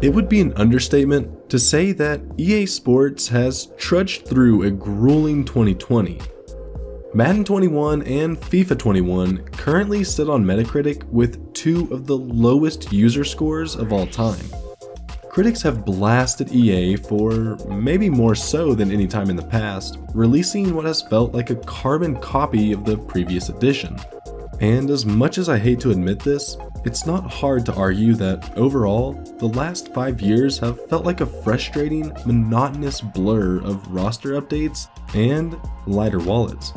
It would be an understatement to say that EA Sports has trudged through a grueling 2020. Madden 21 and FIFA 21 currently sit on Metacritic with two of the lowest user scores of all time. Critics have blasted EA for, maybe more so than any time in the past, releasing what has felt like a carbon copy of the previous edition. And as much as I hate to admit this, it's not hard to argue that overall, the last five years have felt like a frustrating, monotonous blur of roster updates and lighter wallets.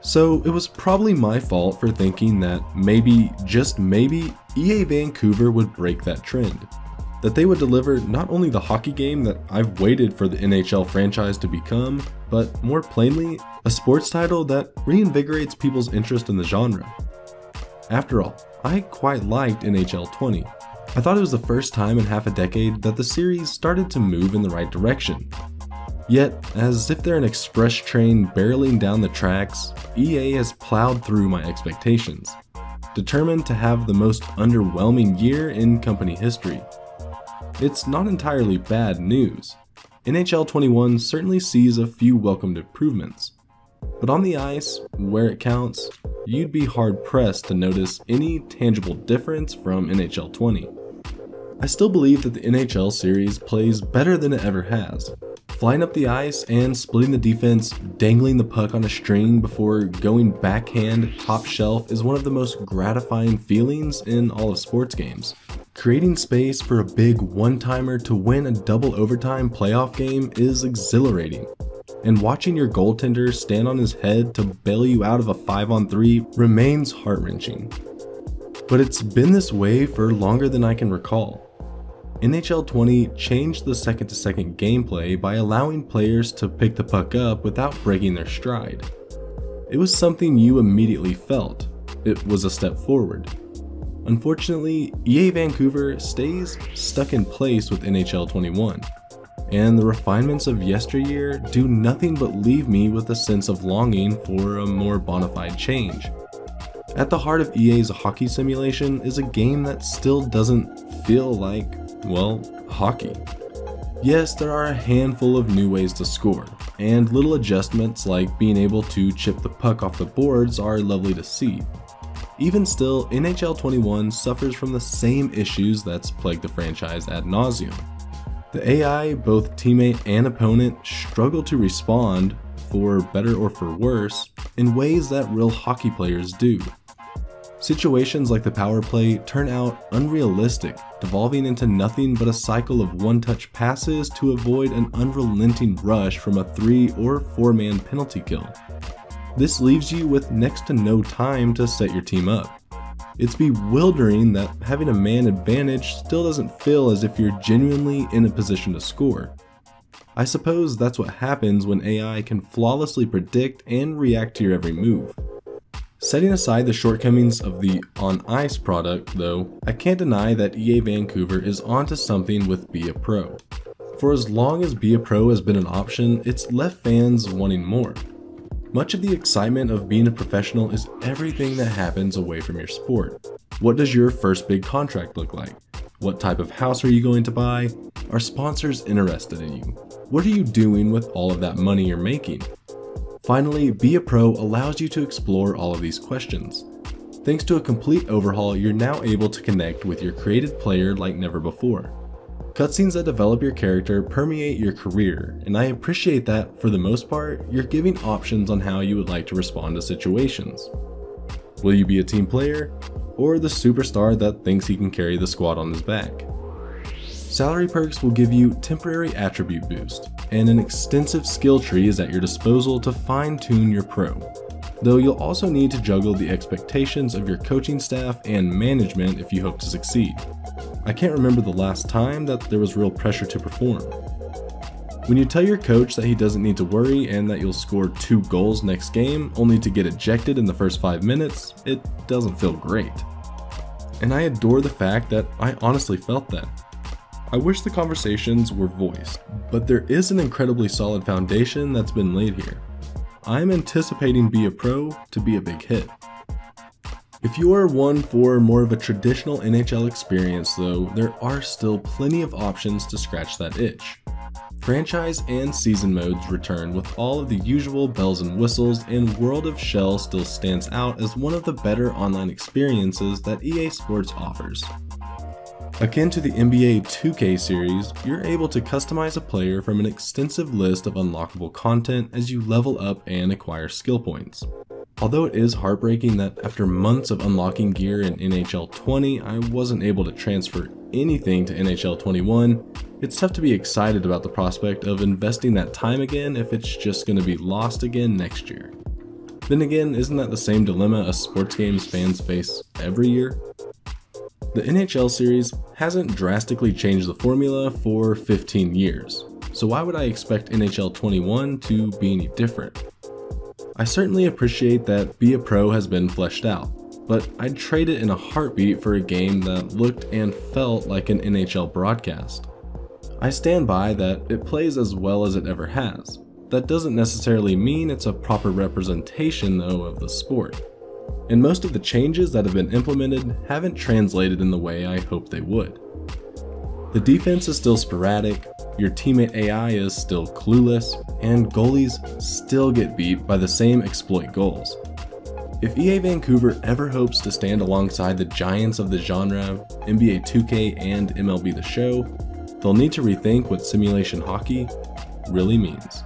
So it was probably my fault for thinking that maybe, just maybe, EA Vancouver would break that trend that they would deliver not only the hockey game that I've waited for the NHL franchise to become, but more plainly, a sports title that reinvigorates people's interest in the genre. After all, I quite liked NHL 20. I thought it was the first time in half a decade that the series started to move in the right direction. Yet, as if they're an express train barreling down the tracks, EA has plowed through my expectations, determined to have the most underwhelming year in company history. It's not entirely bad news. NHL 21 certainly sees a few welcomed improvements. But on the ice, where it counts, you'd be hard pressed to notice any tangible difference from NHL 20. I still believe that the NHL series plays better than it ever has. Flying up the ice and splitting the defense, dangling the puck on a string before going backhand top shelf is one of the most gratifying feelings in all of sports games. Creating space for a big one-timer to win a double overtime playoff game is exhilarating. And watching your goaltender stand on his head to bail you out of a 5 on 3 remains heart-wrenching. But it's been this way for longer than I can recall. NHL 20 changed the second to second gameplay by allowing players to pick the puck up without breaking their stride. It was something you immediately felt. It was a step forward. Unfortunately, EA Vancouver stays stuck in place with NHL 21, and the refinements of yesteryear do nothing but leave me with a sense of longing for a more bona fide change. At the heart of EA's hockey simulation is a game that still doesn't feel like, well, hockey. Yes, there are a handful of new ways to score, and little adjustments like being able to chip the puck off the boards are lovely to see. Even still, NHL 21 suffers from the same issues that's plagued the franchise ad nauseum. The AI, both teammate and opponent, struggle to respond, for better or for worse, in ways that real hockey players do. Situations like the power play turn out unrealistic, devolving into nothing but a cycle of one-touch passes to avoid an unrelenting rush from a 3 or 4 man penalty kill. This leaves you with next to no time to set your team up. It's bewildering that having a man advantage still doesn't feel as if you're genuinely in a position to score. I suppose that's what happens when AI can flawlessly predict and react to your every move. Setting aside the shortcomings of the On Ice product, though, I can't deny that EA Vancouver is onto something with Be a Pro. For as long as Be a Pro has been an option, it's left fans wanting more. Much of the excitement of being a professional is everything that happens away from your sport. What does your first big contract look like? What type of house are you going to buy? Are sponsors interested in you? What are you doing with all of that money you're making? Finally, Be a Pro allows you to explore all of these questions. Thanks to a complete overhaul, you're now able to connect with your created player like never before. Cutscenes that develop your character permeate your career, and I appreciate that, for the most part, you're giving options on how you would like to respond to situations. Will you be a team player, or the superstar that thinks he can carry the squad on his back? Salary perks will give you temporary attribute boost, and an extensive skill tree is at your disposal to fine tune your pro. Though you'll also need to juggle the expectations of your coaching staff and management if you hope to succeed. I can't remember the last time that there was real pressure to perform. When you tell your coach that he doesn't need to worry and that you'll score two goals next game only to get ejected in the first five minutes, it doesn't feel great. And I adore the fact that I honestly felt that. I wish the conversations were voiced, but there is an incredibly solid foundation that's been laid here. I'm anticipating Be a Pro to be a big hit. If you are one for more of a traditional NHL experience though, there are still plenty of options to scratch that itch. Franchise and season modes return with all of the usual bells and whistles, and World of CHEL still stands out as one of the better online experiences that EA Sports offers. Akin to the NBA 2K series, you're able to customize a player from an extensive list of unlockable content as you level up and acquire skill points. Although it is heartbreaking that after months of unlocking gear in NHL 20, I wasn't able to transfer anything to NHL 21, it's tough to be excited about the prospect of investing that time again if it's just going to be lost again next year. Then again, isn't that the same dilemma us sports games fans face every year? The NHL series hasn't drastically changed the formula for 15 years, so why would I expect NHL 21 to be any different? I certainly appreciate that Be a Pro has been fleshed out, but I'd trade it in a heartbeat for a game that looked and felt like an NHL broadcast. I stand by that it plays as well as it ever has. That doesn't necessarily mean it's a proper representation though of the sport. And most of the changes that have been implemented haven't translated in the way I hoped they would. The defense is still sporadic, your teammate AI is still clueless, and goalies still get beat by the same exploit goals. If EA Vancouver ever hopes to stand alongside the giants of the genre, NBA 2K and MLB The Show, they'll need to rethink what simulation hockey really means.